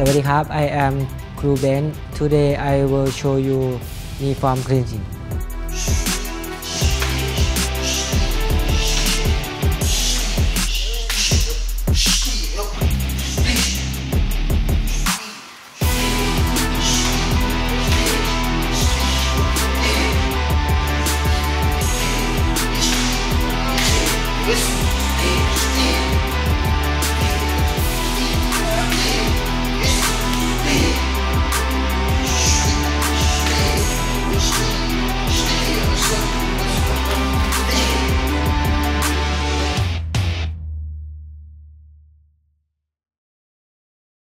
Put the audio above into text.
สวัสดีครับ I am ครูเบน Today I will show you uniform cleansing. This is